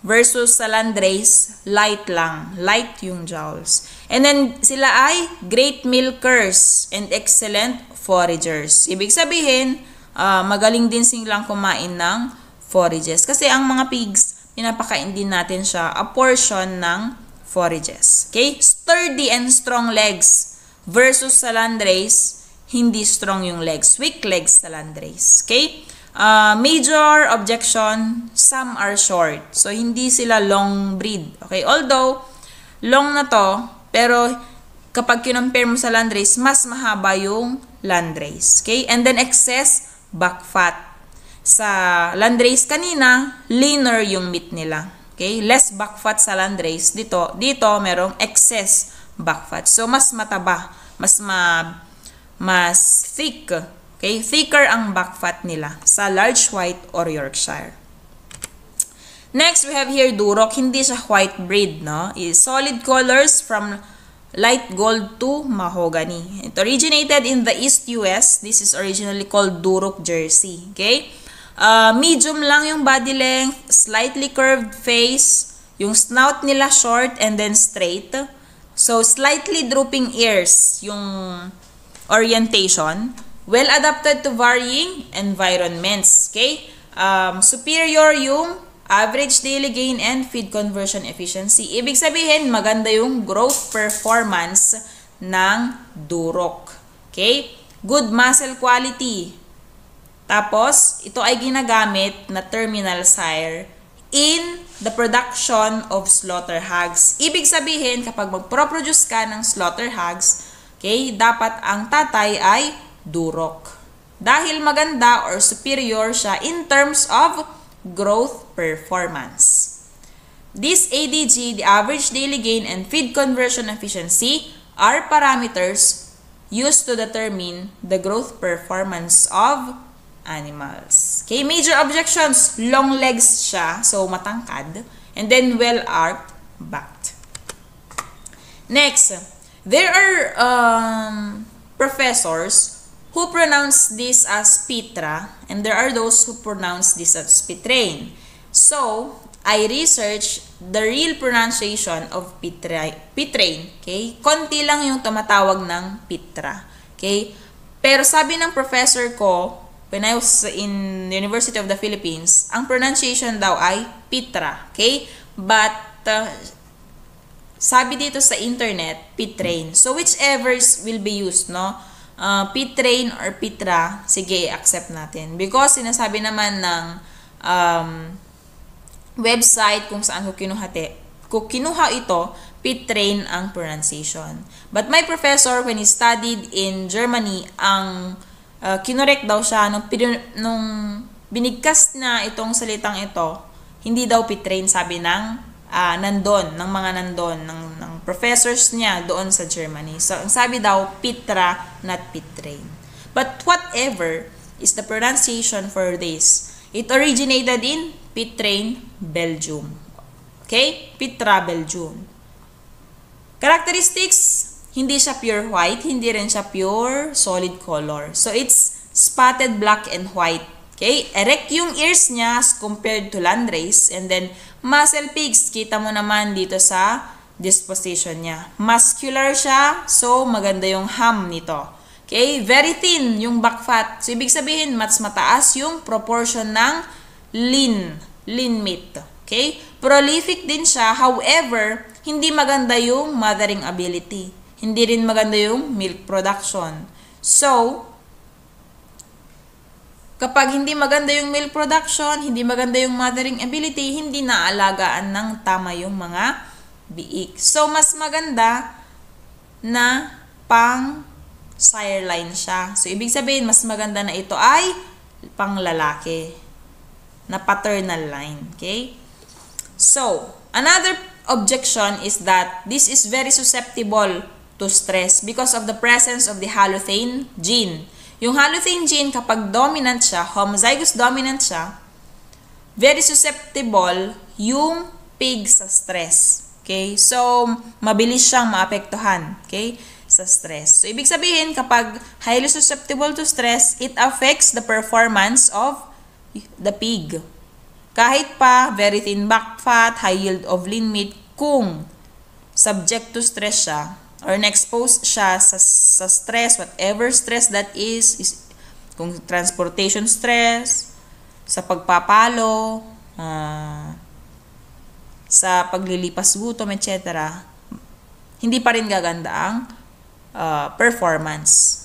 Versus sa landrace, light lang. Light yung jowls. And then, sila ay great milkers and excellent foragers. Ibig sabihin, uh, magaling din silang kumain ng forages. Kasi ang mga pigs, pinapakain din natin siya a portion ng forages. Okay? Sturdy and strong legs versus sa landrace, hindi strong yung legs. Weak legs sa landrace. Okay? Uh, major objection, some are short. So, hindi sila long breed. Okay? Although, long na to, pero kapag kinompare mo sa landrace, mas mahaba yung landrace. Okay? And then, excess back fat sa landrace kanina, leaner yung meat nila. Okay? Less back fat sa landrace. Dito, dito merong excess back fat. So, mas mataba. Mas ma, mas thick. Okay? Thicker ang back fat nila sa large white or Yorkshire. Next, we have here Durok. Hindi siya white breed, no? Is solid colors from light gold to mahogany. It originated in the East US. This is originally called Durok Jersey. Okay? Uh, medium lang yung body length, slightly curved face, yung snout nila short and then straight. So, slightly drooping ears yung orientation. Well adapted to varying environments. Okay? Um, superior yung average daily gain and feed conversion efficiency. Ibig sabihin, maganda yung growth performance ng durok. Okay? Good muscle quality. Tapos, ito ay ginagamit na terminal sire in the production of slaughter hogs. Ibig sabihin, kapag magpro-produce ka ng slaughter hogs, okay, dapat ang tatay ay durok. Dahil maganda or superior siya in terms of growth performance. This ADG, the average daily gain and feed conversion efficiency, are parameters used to determine the growth performance of animals. Okay, major objections, long legs siya, so matangkad, and then well-arched backed. Next, there are um, professors who pronounce this as Petra, and there are those who pronounce this as Pitrain. So, I researched the real pronunciation of Pitra, Pitrain. Okay? Konti lang yung tumatawag ng Pitra. Okay? Pero sabi ng professor ko, when I was in University of the Philippines, ang pronunciation daw ay Pitra. Okay? But, uh, sabi dito sa internet, Pitrain. So, whichever will be used, no? Uh, Pitrain or Pitra, sige, accept natin. Because, sinasabi naman ng um, website kung saan ko kinuha, te, kung kinuha ito, Pitrain ang pronunciation. But my professor, when he studied in Germany, ang uh, kinorek daw siya nung, nung binigkas na itong salitang ito, hindi daw pitrain sabi ng uh, nandon, ng mga nandon, ng, ng professors niya doon sa Germany. So, ang sabi daw, Pitra, not Pitrain. But whatever is the pronunciation for this, it originated in Pitrain, Belgium. Okay? Pitra, Belgium. Characteristics, hindi siya pure white, hindi rin siya pure solid color. So, it's spotted black and white. Okay? Erect yung ears niya as compared to landrace. And then, muscle pigs, kita mo naman dito sa disposition niya. Muscular siya, so maganda yung ham nito. Okay? Very thin yung back fat. So, ibig sabihin, mas mataas yung proportion ng lean, lean meat. Okay? Prolific din siya, however, hindi maganda yung mothering ability. Hindi rin maganda yung milk production. So, kapag hindi maganda yung milk production, hindi maganda yung mothering ability, hindi naalagaan ng tama yung mga biik. So, mas maganda na pang sire line siya. So, ibig sabihin, mas maganda na ito ay pang lalaki na paternal line. Okay? So, another objection is that this is very susceptible to stress because of the presence of the halothane gene. Yung halothane gene, kapag dominant siya, homozygous dominant siya, very susceptible yung pig sa stress. Okay? So, mabilis siyang maapektuhan. Okay? Sa stress. So, ibig sabihin, kapag highly susceptible to stress, it affects the performance of the pig. Kahit pa, very thin back fat, high yield of lean meat, kung subject to stress siya, or na-expose siya sa, sa stress, whatever stress that is, is kung transportation stress, sa pagpapalo, uh, sa paglilipas gutom, etc., hindi pa rin gaganda ang uh, performance.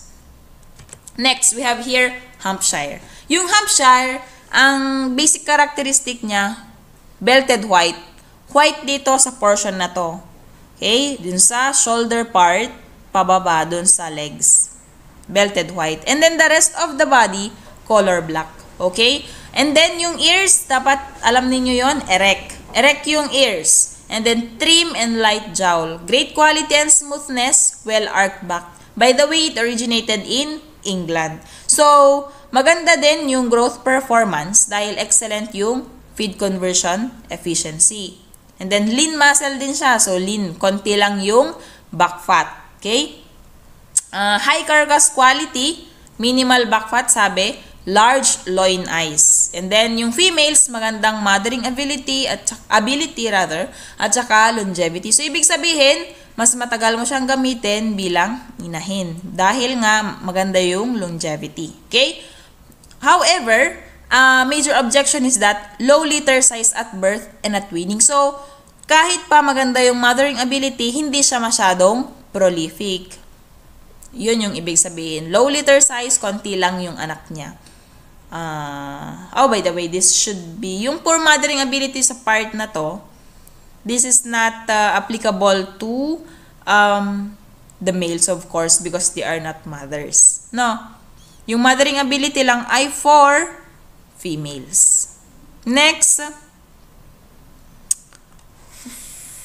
Next, we have here Hampshire. Yung Hampshire, ang basic characteristic niya, belted white. White dito sa portion na to. Okay? Dun sa shoulder part, pababa dun sa legs. Belted white. And then the rest of the body, color black. Okay? And then yung ears, dapat alam niyo yon erect. Erect yung ears. And then trim and light jowl. Great quality and smoothness, well-arched back. By the way, it originated in England. So, maganda din yung growth performance dahil excellent yung feed conversion efficiency. And then, lean muscle din siya. So, lean. Konti lang yung back fat. Okay? Uh, high carcass quality, minimal back fat, sabi, large loin eyes. And then, yung females, magandang mothering ability, at ability rather, at saka longevity. So, ibig sabihin, mas matagal mo siyang gamitin bilang inahin. Dahil nga, maganda yung longevity. Okay? However, uh, major objection is that low litter size at birth and at weaning. So, kahit pa maganda yung mothering ability, hindi siya masyadong prolific. Yun yung ibig sabihin. Low litter size, konti lang yung anak niya. Uh, oh, by the way, this should be, yung poor mothering ability sa part na to, this is not uh, applicable to um, the males, of course, because they are not mothers. No. Yung mothering ability lang ay for females. Next,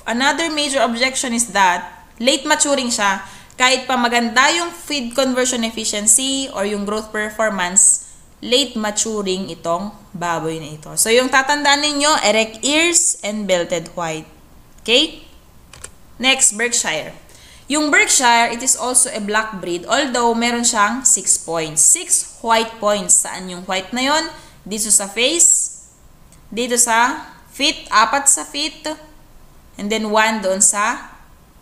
another major objection is that late maturing siya. Kahit pa maganda yung feed conversion efficiency or yung growth performance, late maturing itong baboy na ito. So, yung tatandaan ninyo, erect ears and belted white. Okay? Next, Berkshire. Yung Berkshire, it is also a black breed, although meron siyang 6 points. 6 white points. Saan yung white na yon? Dito sa face, dito sa feet, apat sa feet, and then 1 doon sa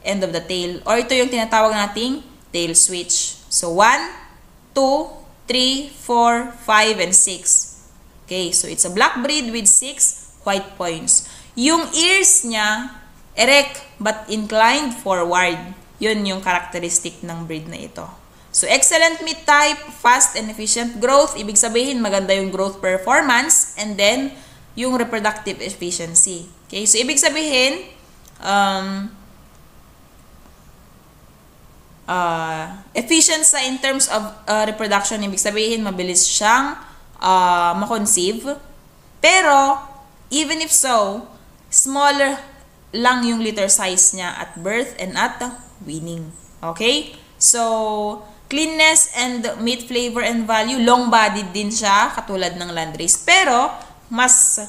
end of the tail. Or ito yung tinatawag nating tail switch. So, 1, 2, 3, 4, 5, and 6. Okay, so it's a black breed with 6 white points. Yung ears niya, erect but inclined forward. Yun yung characteristic ng breed na ito. So, excellent meat type, fast and efficient growth. Ibig sabihin, maganda yung growth performance. And then, yung reproductive efficiency. Okay? So, ibig sabihin, um, uh, efficient sa in terms of uh, reproduction. Ibig sabihin, mabilis siyang uh, makonceive. Pero, even if so, smaller lang yung litter size niya at birth and at weaning. Okay? So, cleanness and meat flavor and value, long-bodied din siya, katulad ng landrace. Pero, mas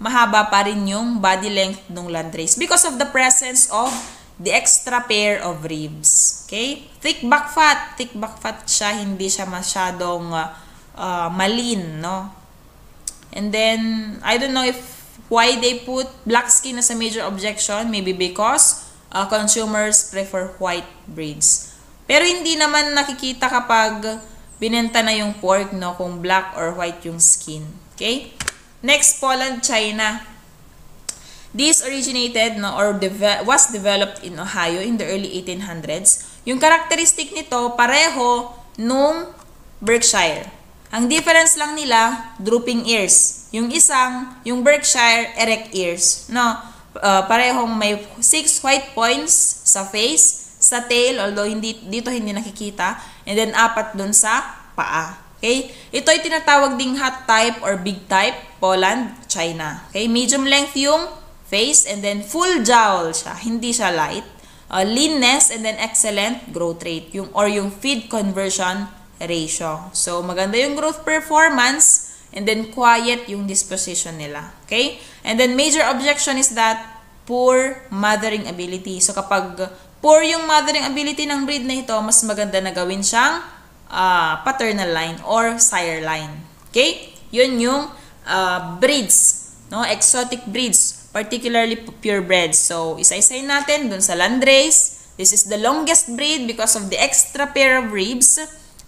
mahaba pa rin yung body length ng landrace because of the presence of the extra pair of ribs. Okay? Thick back fat. Thick back fat siya, hindi siya masyadong uh, uh, malin, no? And then, I don't know if why they put black skin as a major objection. Maybe because uh, consumers prefer white breeds. Pero hindi naman nakikita kapag binenta na yung pork, no? Kung black or white yung skin. Okay? Next, Poland, China. This originated no, or deve- was developed in Ohio in the early 1800s. Yung characteristic nito, pareho nung Berkshire. Ang difference lang nila, drooping ears. Yung isang, yung Berkshire, erect ears. No, uh, parehong may six white points sa face, sa tail, although hindi, dito hindi nakikita, and then apat dun sa paa. Okay? Ito ay tinatawag ding hot type or big type, Poland, China. Okay? Medium length yung face and then full jowl siya. Hindi siya light. Uh, leanness and then excellent growth rate yung or yung feed conversion ratio. So maganda yung growth performance and then quiet yung disposition nila. Okay? And then major objection is that poor mothering ability. So kapag poor yung mothering ability ng breed na ito, mas maganda na gawin siyang uh, paternal line or sire line. Okay? Yun yung uh, breeds, no? Exotic breeds, particularly purebreds. So, isa-isay natin dun sa landrace. This is the longest breed because of the extra pair of ribs.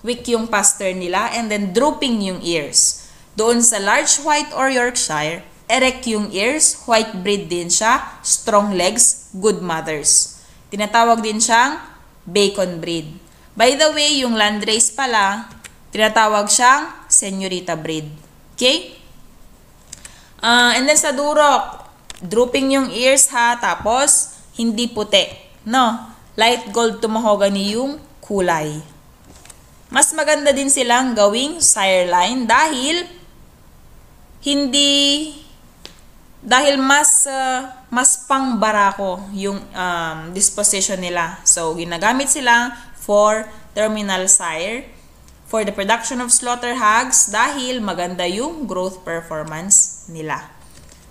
Weak yung pasture nila and then drooping yung ears. Doon sa large white or Yorkshire, erect yung ears, white breed din siya, strong legs, good mothers. Tinatawag din siyang bacon breed. By the way, yung landrace pala, tinatawag siyang senyorita breed. Okay? Uh, and then sa durok, drooping yung ears ha, tapos hindi puti. No? Light gold to mahogany yung kulay. Mas maganda din silang gawing sire line dahil hindi dahil mas uh, mas pangbarako yung um, disposition nila. So, ginagamit sila for terminal sire for the production of slaughter hogs dahil maganda yung growth performance nila.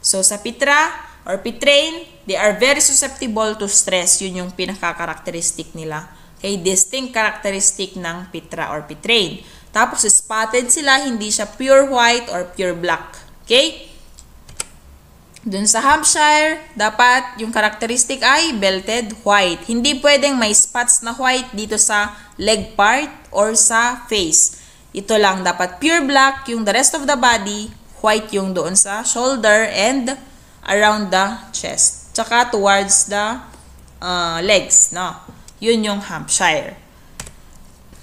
So sa pitra or pitrain, they are very susceptible to stress. Yun yung pinaka-characteristic nila. Okay, distinct characteristic ng pitra or pitrain. Tapos spotted sila, hindi siya pure white or pure black. Okay? Dun sa Hampshire, dapat yung characteristic ay belted white. Hindi pwedeng may spots na white dito sa leg part or sa face. Ito lang, dapat pure black yung the rest of the body, white yung doon sa shoulder and around the chest. Tsaka towards the uh, legs, no? Yun yung Hampshire.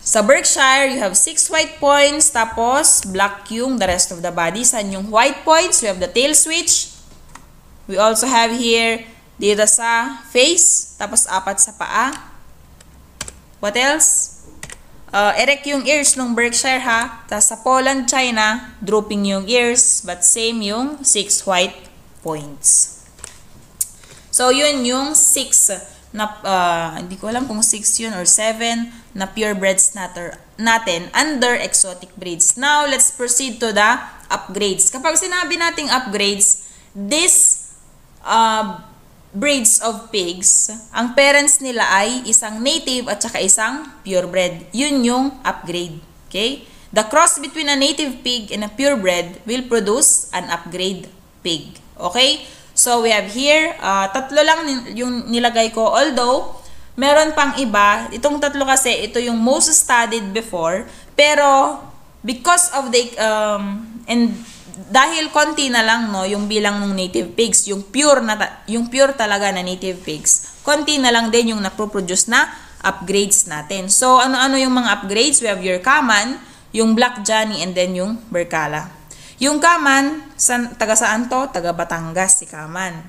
Sa Berkshire, you have six white points, tapos black yung the rest of the body. Saan yung white points? We have the tail switch, We also have here dito sa face, tapos apat sa paa. What else? Uh, erect yung ears ng Berkshire ha. Tapos sa Poland, China, drooping yung ears, but same yung six white points. So, yun yung six na, uh, hindi ko alam kung 6 yun or 7 na purebreds natin under exotic breeds. Now, let's proceed to the upgrades. Kapag sinabi nating upgrades, this uh, breeds of pigs, ang parents nila ay isang native at saka isang purebred. Yun yung upgrade. Okay? The cross between a native pig and a purebred will produce an upgrade pig. Okay? So, we have here, uh, tatlo lang yung nilagay ko. Although, meron pang iba. Itong tatlo kasi, ito yung most studied before. Pero, because of the, um, and dahil konti na lang no yung bilang ng native pigs, yung pure na yung pure talaga na native pigs, konti na lang din yung napoproduce na upgrades natin. So ano-ano yung mga upgrades? We have your Kaman, yung Black Johnny and then yung Berkala. Yung Kaman, san, taga saan to? Taga Batangas si Kaman.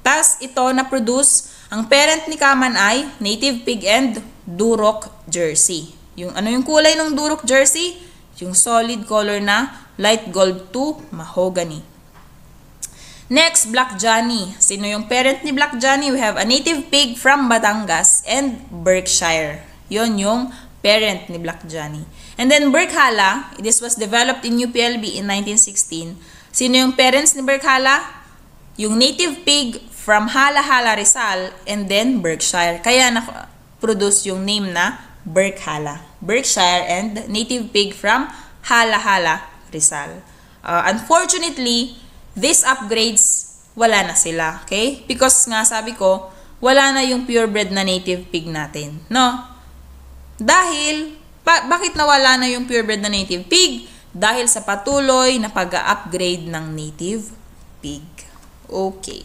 Tas ito na produce, ang parent ni Kaman ay native pig and Duroc jersey. Yung ano yung kulay ng Duroc jersey? Yung solid color na light gold to mahogany. Next, Black Johnny. Sino yung parent ni Black Johnny? We have a native pig from Batangas and Berkshire. Yon yung parent ni Black Johnny. And then Berkhala, this was developed in UPLB in 1916. Sino yung parents ni Berkhala? Yung native pig from Hala-Hala Rizal and then Berkshire. Kaya na-produce yung name na Berkhala. Berkshire and native pig from Hala-Hala Rizal. Uh, unfortunately, these upgrades, wala na sila. Okay? Because nga sabi ko, wala na yung purebred na native pig natin. No? Dahil, ba- bakit nawala na yung purebred na native pig? Dahil sa patuloy na pag-upgrade ng native pig. Okay.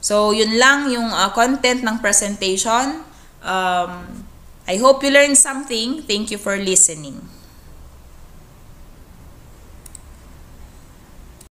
So, yun lang yung uh, content ng presentation. Um, I hope you learned something. Thank you for listening.